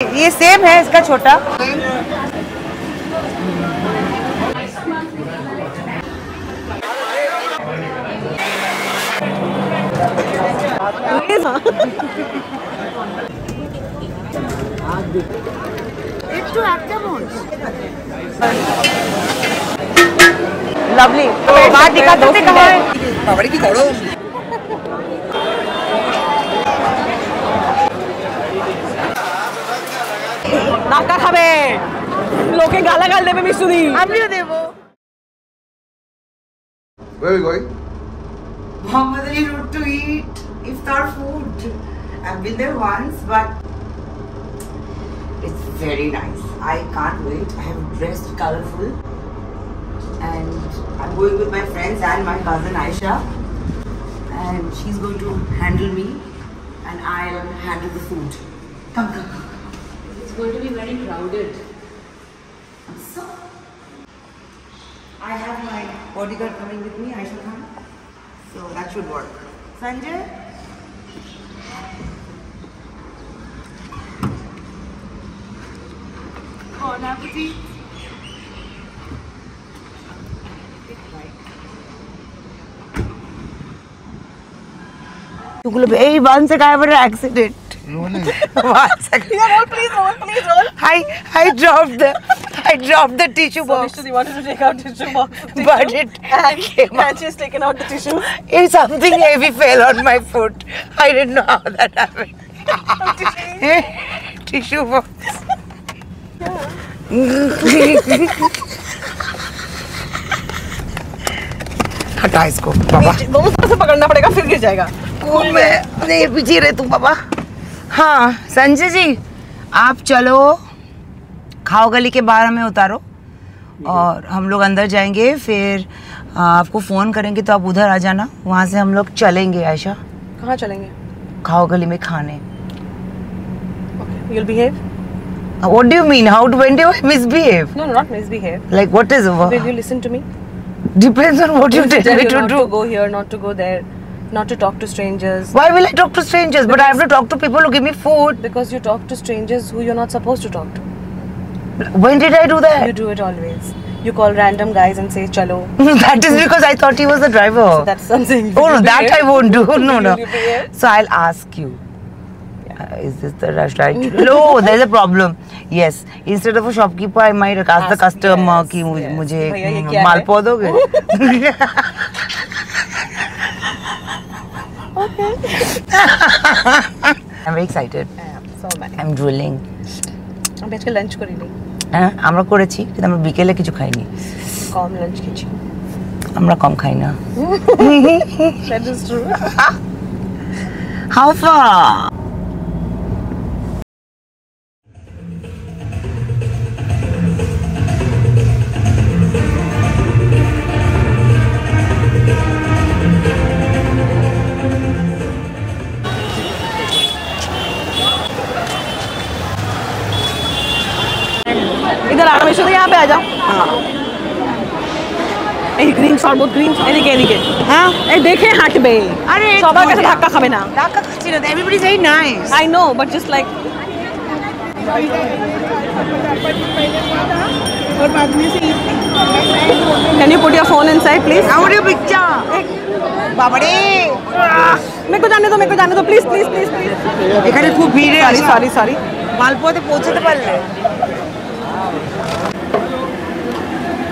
ये सेम है इसका छोटा একটু এক চামচ लवली बाहर दिखाते थे कहाँ है বাবারে কি গরম ধাক্কা খাবে লোকে গালাগাল দেবে মিশুদি আমিও দেবো Where are we going? Mohammadali route to eat iftar food. I've been there once, but it's very nice. I can't wait. I have dressed colorful, and I'm going with my friends and my cousin Aisha, and she's going to handle me, and I'll handle the food. Come, come, come. It's going to be very crowded. So, I have my bodyguard coming with me, I Aisha Khan. So that should work. Sanjay? Bon appetit. Hey, one second, I have an accident. One second. Yeah, roll, please roll, please roll. I I dropped the I dropped the tissue So box, Mishudi wanted to take out tissue box. Tissue, but it and, came out. and she's taken out the tissue. If something heavy fell on my foot, I didn't know how that happened. tissue box. हटा इसको बाबा दोनों तरफ़ से पकड़ना पड़ेगा फिर गिर जाएगा स्कूल में नहीं पीछे रहे तू बाबा हाँ संजय जी आप चलो खाओ गली के बाहर हमें उतारो और हम लोग अंदर जाएँगे फिर आपको फ़ोन करेंगे तो आप उधर आ जाना वहाँ से हम लोग चलेंगे आयशा कहाँ चलेंगे खाओ गली में खाने You'll behave? What do you mean? How do, when do I misbehave? No, no, not misbehave. Like what is Will you listen to me? depends on what you Will tell me you to not to go here, not to go there, not to talk to strangers. Why will I talk to strangers? Because but I have to talk to people who give me food. Because you talk to strangers who you're not supposed to talk to. When did I do that? You do it always. You call random guys and say, chalo. that is because I thought he was the driver. So that's something. Oh, no, that? I won't do. No, no. So I'll ask you. Uh, is this the rush right? no, there's a problem. Yes, instead of a shopkeeper, I might ask, ask the customer yes, ki mujhe malpo doge. Okay. I'm very excited. So I'm drooling. আমি আজকে lunch করিনি হ্যাঁ আমরা করেছি কিন্তু আমরা বিকেলে কিছু খাইনি কম লাঞ্চ খেয়েছি আমরা কম খাই না That is true. How far? এই গ্রিন শরবত গ্রিন এদিকে এদিকে হ্যাঁ এই দেখে হাঁটবে আরে, সবার কাছে মজা। ধাক্কা খাবে না ধাক্কা খাচ্ছি না everybody is very nice I know but just like Can you put your phone inside, please? I want your picture. বাবারে मेरे को जाने दो मेरे को जाने दो प्लीज प्लीज प्लीज प्लीज এখানে খুব ভিড় सॉरी सॉरी सॉरी মালপোয়াতে পৌঁছতে পারলে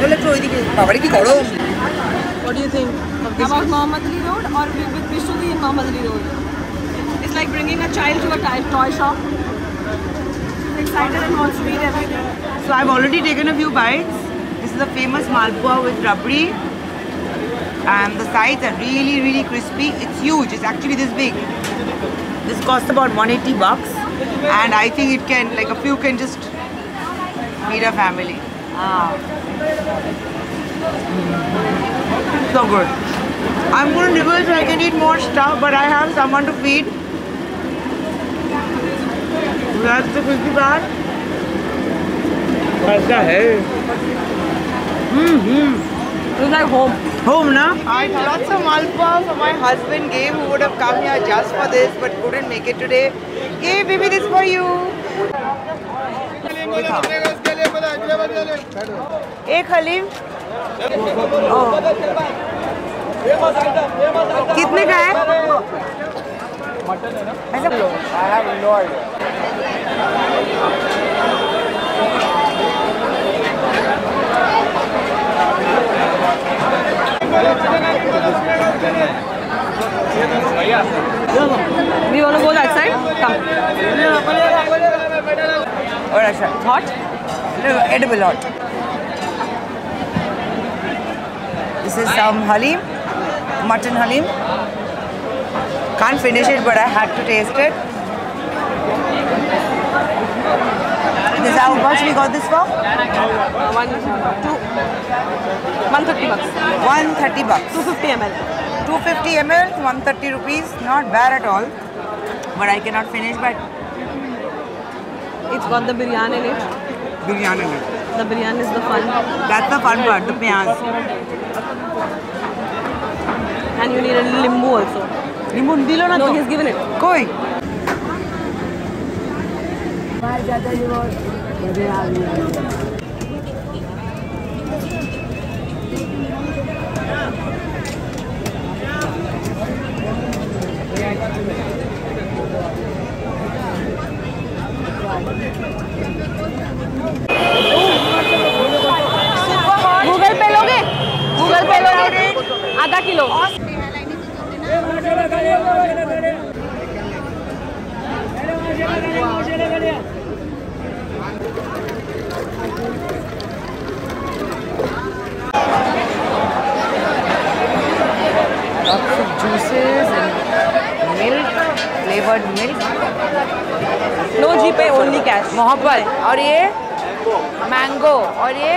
চলে একটু ওইদিকে বাবারে কি গরম What do you think of this about Mohammad Ali Road or with, with Vishnuji in Mohammad Ali Road? It's like bringing a child to a toy, toy shop. Excited and wants to eat everything. So I've already taken a few bites. This is the famous malpua with rabri. And the sides are really, really crispy. It's huge. It's actually this big. This cost about 180 bucks. and I think it can, like a few can just Mira family. Ah. So good. I'm going to nibble so I can eat more stuff, but I have someone to feed. That's the crispy part. That's the hell. Mm-hmm. It's like home. Home, na? I had lots of malpa for my husband Gabe who would have come here just for this but couldn't make it today. Gabe, baby, this for you. एक हलीम कितने का है? Mutton है ना बोल अच्छा है। और अच्छा। Thought edible hot. This is some halim, mutton halim. Can't finish it, but I had to taste it. This is how much we got this for? One, two, 130 bucks. 130 bucks. 250 ml. 250 ml, 130 rupees. Not bad at all. But I cannot finish, but It's got the biryani in it. Biryani. The biryani is the fun. That's the fun part, the piyaz. And you need a limbu also. Limon dilo na No, he's given it. Koi. Google pay लोगे Google pay लोगे आधा किलो Lots of juices and milk, flavored milk. No pay only cash मोहब्बत। और ये mango और ये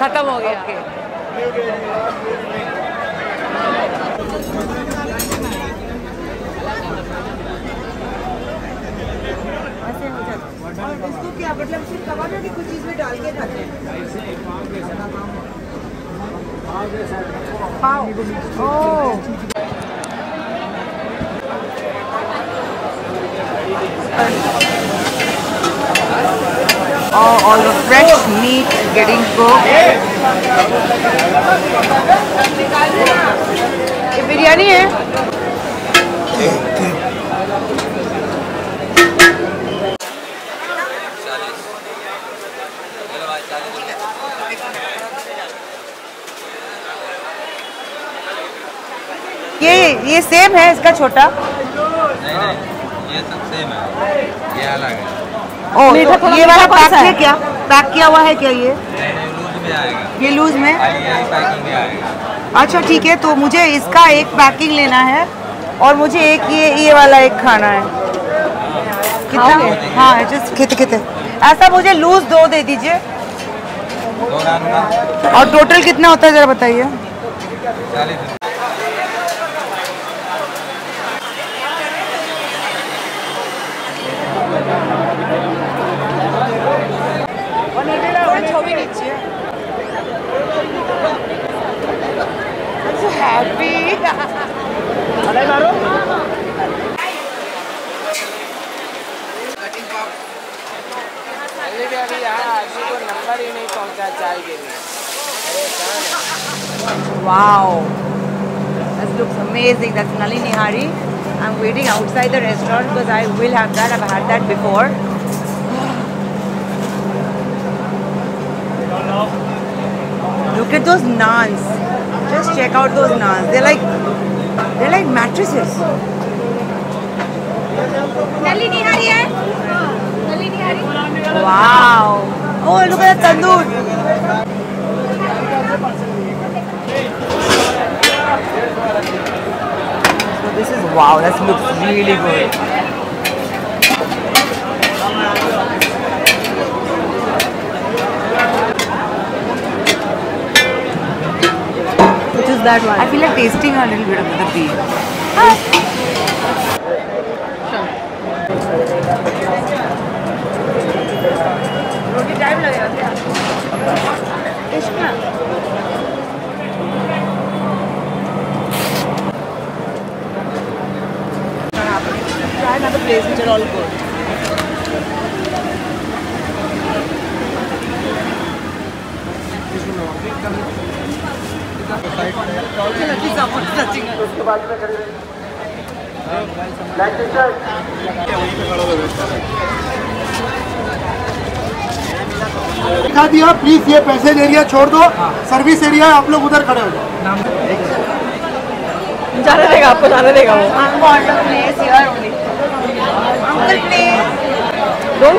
खत्म हो गया। और इसको क्या मतलब सिर्फ़ तवा में कुछ चीज़ में डाल के खाते हैं? पाव। ओह। All, all the fresh meat getting cooked. ये बिरयानी है ये ये सेम है इसका छोटा सब सेम है। ये अलग है। ओ तो ये वाला पैक है है? क्या? पैक किया हुआ है क्या ये? नहीं नहीं लूज में आएगा। ये लूज में? आएगा। अच्छा ठीक है तो मुझे इसका एक पैकिंग लेना है और मुझे एक ये ये वाला एक खाना है। कितना? हाँ जस्ट खिते खिते। ऐसा मुझे लूज दो दे दीजिए। और टोटल कितना होता है जरा बताइए। Wow, that This looks amazing. That's Nali Hari. I'm waiting outside the restaurant because I will have that. I've had that before. Look at those naans. Just check out those naans. They're like they're like mattresses. Wow. Oh, look at that tandoor. So this is wow. That looks really good. that one? I feel like tasting a little bit of the peel. Ah. Try another place which are all good. दिखा दिया please ये पैसे passage area छोड़ दो service area आप लोग उधर खड़े हो जाने देगा, आपको जाने देगा वो I'm on the place here only. Uncle place. Don't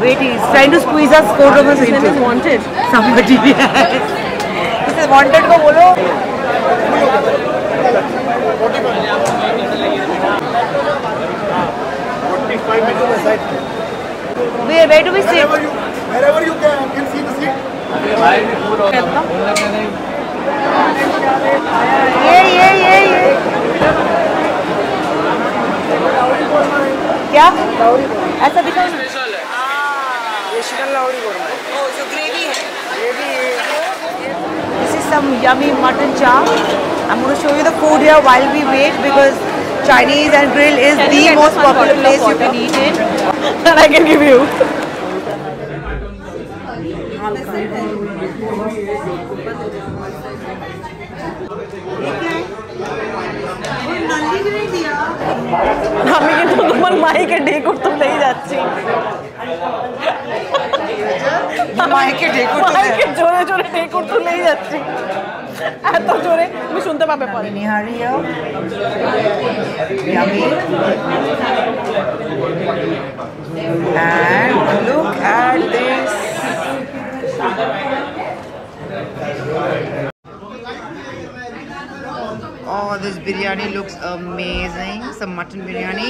Wait, he's trying to squeeze us four of us name is wanted. Somebody. This is wanted को बोलो. Where where do we sit? Wherever you, wherever you can, you can see the seat. ये ये ये ये क्या ऐसा दिखाओ ये चिकन लाहौरी कोरमा है ओह जो ग्रेवी है gravy This is some yummy mutton chop. I'm going to show you the food here while we wait because Chinese and grill is Can the you get most this one popular bottle of place you water? can eat in. that I can give you. আমি কিন্তু তোমার মাইকে ঢেকুর তুলেই যাচ্ছি মাইকে ঢেকুর তুলে- মাইকে জোরে জোরে ঢেকুর তুলেই যাচ্ছি এত জোরে তুমি শুনতে পাবে পরে Nihari here. Yummy. And look at this. Oh, this biryani looks amazing. Some mutton biryani.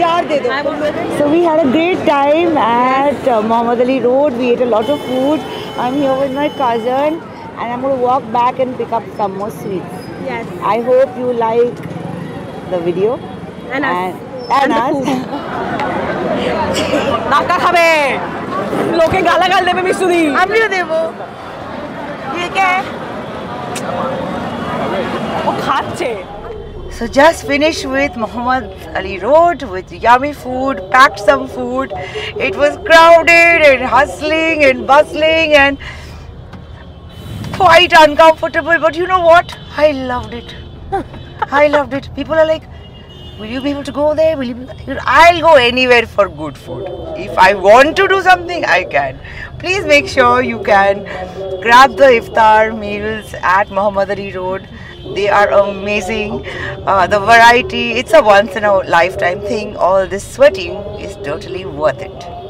चार दे दो. So we had a great time at uh, Muhammad Ali Road. We ate a lot of food. I'm here with my cousin, and I'm going to walk back and pick up some more sweets. Yes. I hope you like the video. And us. And, And and the us. ধাক্কা খাবে লোকে গালাগাল দেবে মিশুদি আমিও দেবো ये क्या है ও খাচ্ছে So just finished with Muhammad Ali Road with yummy food, packed some food. It was crowded and hustling and bustling and quite uncomfortable. But you know what? I loved it. I loved it. People are like, will you be able to go there? Will you be... I'll go anywhere for good food. If I want to do something, I can. Please make sure you can grab the iftar meals at Muhammad Ali Road. They are amazing. Uh, the variety, it's a once in a lifetime thing. All this sweating is totally worth it.